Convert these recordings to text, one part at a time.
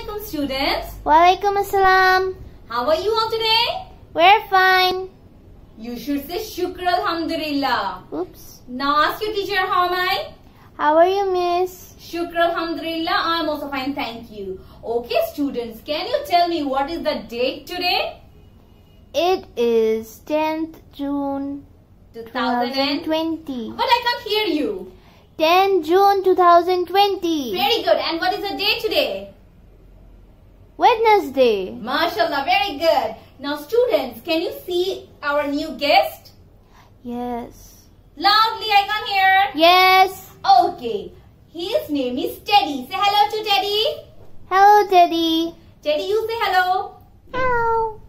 alaikum students. Walaikum assalam. How are you all today? We're fine. You should say shukr alhamdulillah. Oops. Now ask your teacher how am I? How are you, miss? Shukr alhamdulillah. I'm also fine, thank you. Okay students, can you tell me what is the date today? It is 10th June 2020. 2020. But I can't hear you. 10 June 2020. Very good. And what is the day today? Wednesday. MashaAllah, very good. Now students, can you see our new guest? Yes. Loudly, I can't hear. Yes. Okay. His name is Teddy. Say hello to Teddy. Hello, Teddy. Teddy, you say hello. Hello.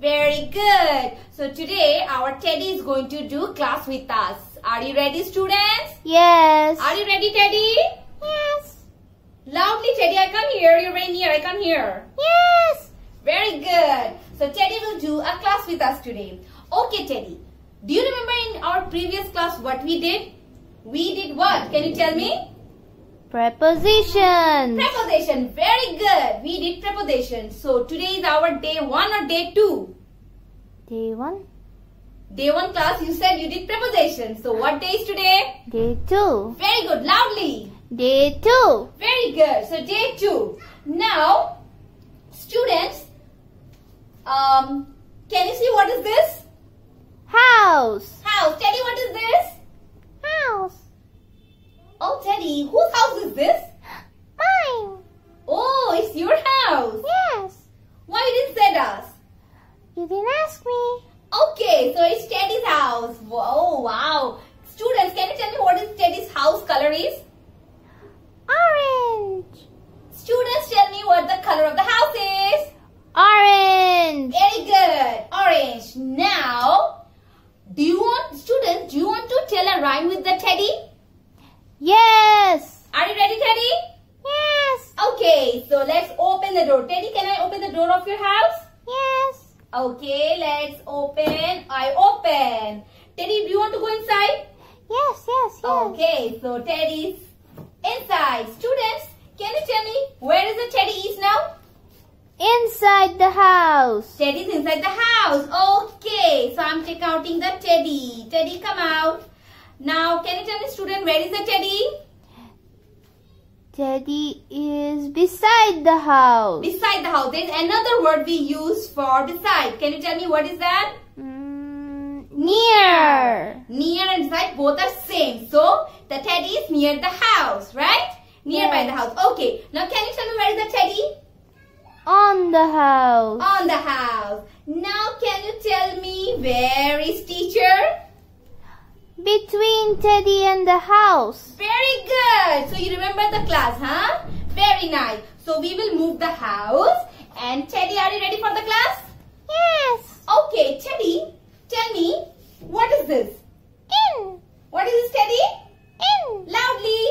Very good. So today our Teddy is going to do class with us. Are you ready students? Yes. Are you ready Teddy? Loudly Teddy, I can't hear. You're very near. I can't hear. Yes. Very good. So Teddy will do a class with us today. Okay Teddy. Do you remember in our previous class what we did? We did what? Can you tell me? Prepositions. Preposition. Very good. We did preposition. So today is our day 1 or day 2? Day 1. Day 1 class you said you did preposition. So what day is today? Day 2. Very good. Loudly. Day 2. Very good. So day 2. Now, students, um, can you see what is this? House. House. Teddy, what is this? House. Oh, Teddy, whose house is this? Mine. Oh, it's your house. Yes. Why you didn't say us? You didn't ask me. Okay, so it's Teddy's house. Oh, wow. Students, can you tell me what is Teddy's house color is? Orange. Students, tell me what the color of the house is. Orange. Very good. Orange. Now, do you want, students, do you want to tell a rhyme with the Teddy? Yes. Are you ready, Teddy? Yes. Okay, so let's open the door. Teddy, can I open the door of your house? Yes. Okay, let's open. I open. Teddy, do you want to go inside? Yes, yes, yes. Okay, so Teddy's inside. Students, can you tell me where is the Teddy is now? Inside the house. Teddy's inside the house. Okay, so I'm counting the Teddy. Teddy, come out. Now, can you tell me, student, where is the Teddy? Teddy is beside the house. Beside the house. There's another word we use for beside. Can you tell me what is that? Mm, near. Near and beside both are same. So, the Teddy is near the house, right? Nearby Yes. the house. Okay. Now, can you tell me where is the Teddy? On the house. On the house. Now, can you tell me where is teacher? Between Teddy and the house. Very good. So you remember the class, huh? Very nice. So we will move the house. And Teddy, are you ready for the class? Yes. Okay, Teddy, tell me, what is this? In. What is this, Teddy? In. Loudly.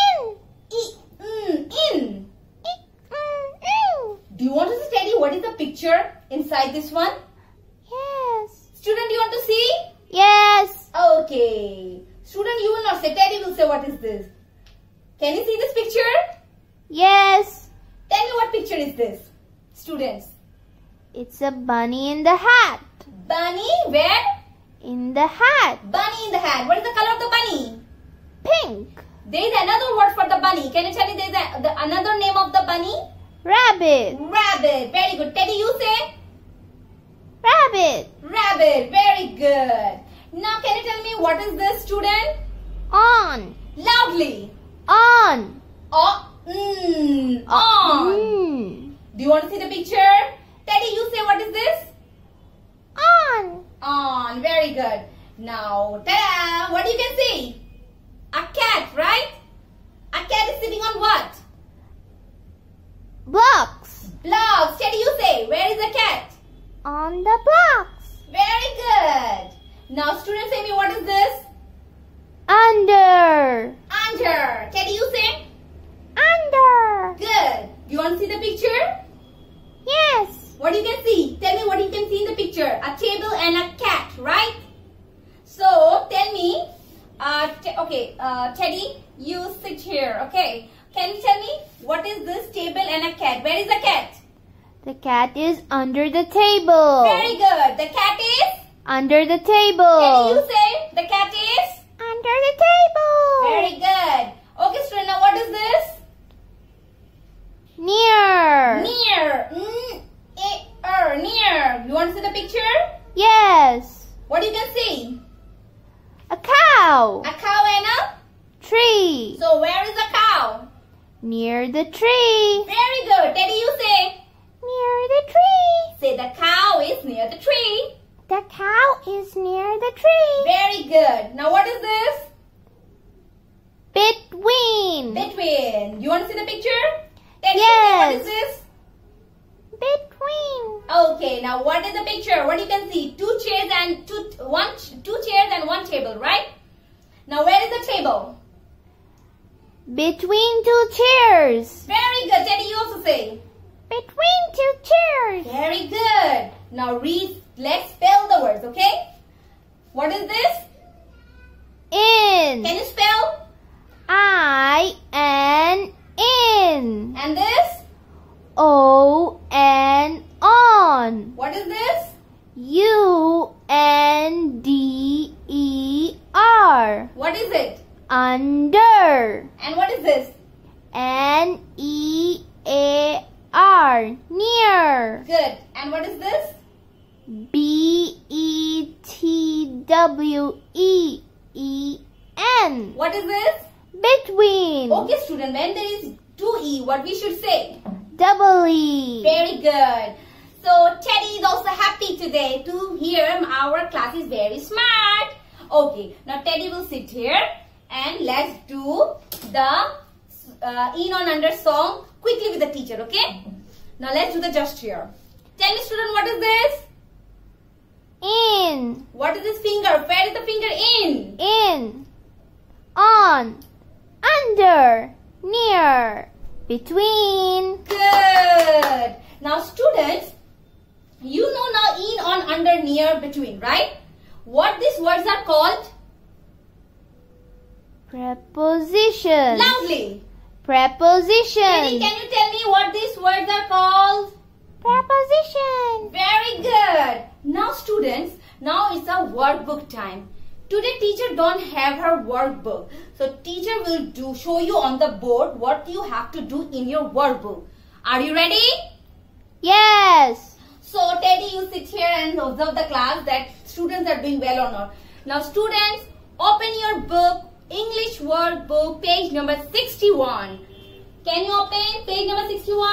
In. E, mm, in. I- mm, in. Do you want to see, Teddy, what is the picture inside this one? Yes. Student, do you want to see? Yes. Okay. Student, you will not say. Teddy will say, what is this? Can you see this picture? Yes. Tell me what picture is this? Students. It's a bunny in the hat. Bunny, where? In the hat. Bunny in the hat. What is the color of the bunny? Pink. There is another word for the bunny. Can you tell me there is a, the, another name of the bunny? Rabbit. Rabbit. Very good. Teddy, you say? Rabbit. Rabbit. Very good. Now, can you tell me what is this, student? On. Loudly. On. Oh, mm, on. Mm. Do you want to see the picture? Teddy, you say what is this? On. On. Very good. Now, ta-da! What do you can see? A cat, right? A cat is sitting on what? Blocks. Blocks. Teddy, you say. Where is the cat? On the blocks. Very good. Now, students, say me what is this? Under. Under. Teddy, you say. Under. Good. You want to see the picture? Yes. What do you can see? Tell me what you can see in the picture. A table and a cat, right? So, tell me. Uh, okay, uh, Teddy, you sit here, okay? can you tell me what is this table and a cat? Where is the cat? The cat is under the table. Very good. The cat is? Under the Can table. you say the cat is? Under the table. Very good. Okay, student, now what is this? Near. Near. Mm, eh, er, near. You want to see the picture? Yes. What you can see? A cow. A cow and a? Tree. So where is the cow? Near the tree. Very good. Teddy, you say. Near the tree. Say the cow is near the tree. The cow is near the tree. Very good. Now what is this? Between. Between. You want to see the picture? Yes. what is this? Between. Okay, now what is the picture? What you can see? Two chairs and two one two chairs and one table, right? Now where is the table? Between two chairs. Very good. Teddy, you also say. Between two chairs. Very good. Now read. Let's spell the words, okay? What is this? In. Can you spell? I N in. And this? O N on. What is this? U N D E R. What is it? Under. And what is this? N E A R. Near. Good. And what is this? B E T W E E N. What is this? Between. Okay, student. When there is two e, what we should say? Double E. Very good. So Teddy is also happy today to hear our class is very smart. Okay, now Teddy will sit here and let's do the uh, in on under song quickly with the teacher. Okay. Now let's do the gesture. Tell me, student, what is this? In. What is this finger? Where is the finger in? In. On. Under. Near. Between. Good. Now, students, you know now in, on, under, near, between, right? What these words are called? Preposition. Loudly. Preposition. Teddy, can you tell me what these words are called? Preposition. Very good. Now, students, now it's a workbook time. Today, teacher don't have her workbook. So, teacher will do show you on the board what you have to do in your workbook. Are you ready? Yes. So Teddy, you sit here and observe the class that students are doing well or not. Now students, open your book, English workbook, page number 61. Can you open page number 61?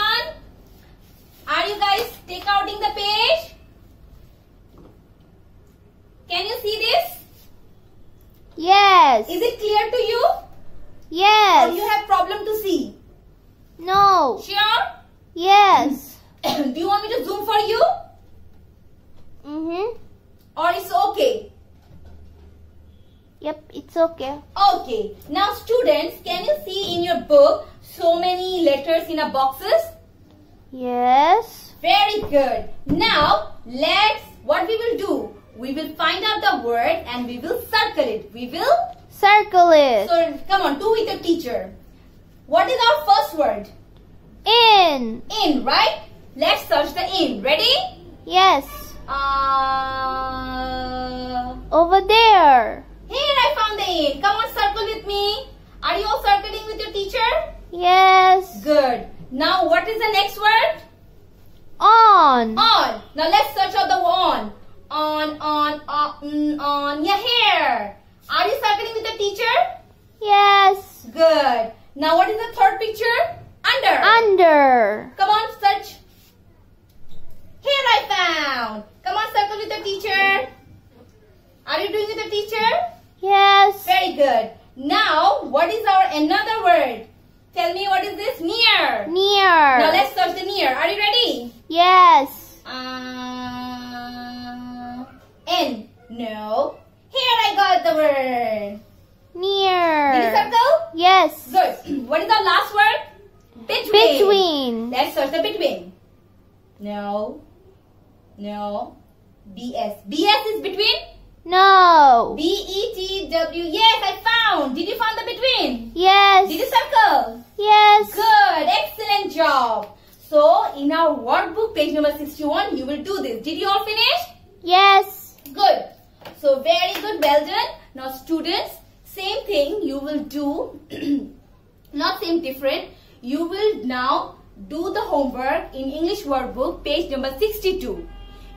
Are you guys take outing the page? Can you see this? Yes. Is it clear to you? Yes. Or you have problem to see? No. Sure? Yes. Do you want me to zoom for you? Mm-hmm. Or it's okay? Yep, it's okay. Okay. Now students, can you see in your book so many letters in a boxes? Yes. Very good. Now let's, what we will do? We will find out the word and we will circle it. We will, Circle it. so come on, do with your teacher. What is our first word? In. In, right? Let's search the in. Ready? Yes. Uh, Over there. Here I found the in. Come on, circle with me. Are you all circling with your teacher? Yes. Good. Now what is the next word? On. On. Now let's search out the on. On, on, on, on. Yeah, here. Are you circling with the teacher? Yes. Good. Now what is the third picture? Under. Under. Come on, search. Here I found. Come on, circle with the teacher. Are you doing with the teacher? Yes. Very good. Now, what is our another word? Tell me what is this? Near. Near. Now let's search the near. Are you ready? Yes. Uh, N. No. Here Got. Did you circle? Yes. Good. What is the last word? Between. Between. Let's search the between. No. No. BS. BS is between? No. B-E-T-W. Yes, I found. Did you find the between? Yes. Did you circle? Yes. Good. Excellent job. So, in our workbook, page number 61, you will do this. Did you all finish? Yes. Good. So, very good. Well done. Now, students, same thing you will do. not same, different. You will now do the homework in English workbook, page number 62.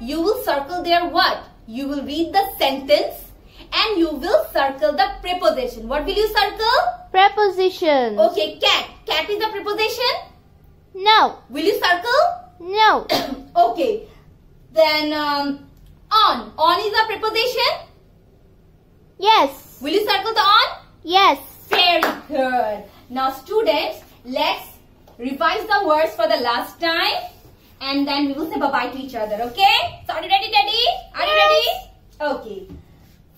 You will circle there what? You will read the sentence and you will circle the preposition. What will you circle? Preposition. Okay, cat. Cat is the preposition. No. Will you circle? No. okay. Then um, on. On is a preposition. Yes. Will you circle the on? Yes. Very good. Now students, let's revise the words for the last time and then we will say bye-bye to each other, okay? So are you ready, Teddy? Are you ready? Okay.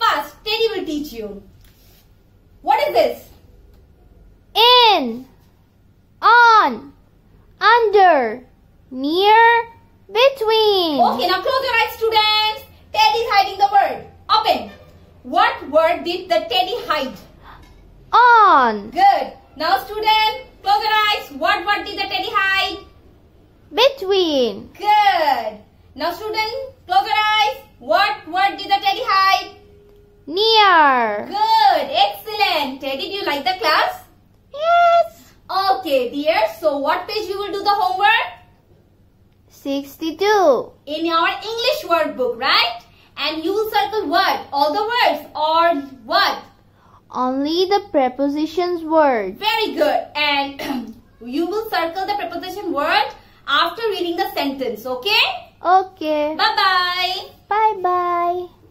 First, Teddy will teach you. What is this? In. On. Under. Near. Between. Okay, now close your eyes, students. Teddy is hiding the word. Open. What word did the Teddy hide? On. Good. Now student, close your eyes. What word did the Teddy hide? Between. Good. Now student, close your eyes. What word did the Teddy hide? Near. Good. Excellent. Teddy, do you like the class? Yes. Okay, dear. So what page we will do the homework? 62. In our English workbook, right? And you will circle what? All the words or what? Only the prepositions word. Very good. And you will circle the preposition word after reading the sentence, okay? Okay. Bye-bye. Bye bye.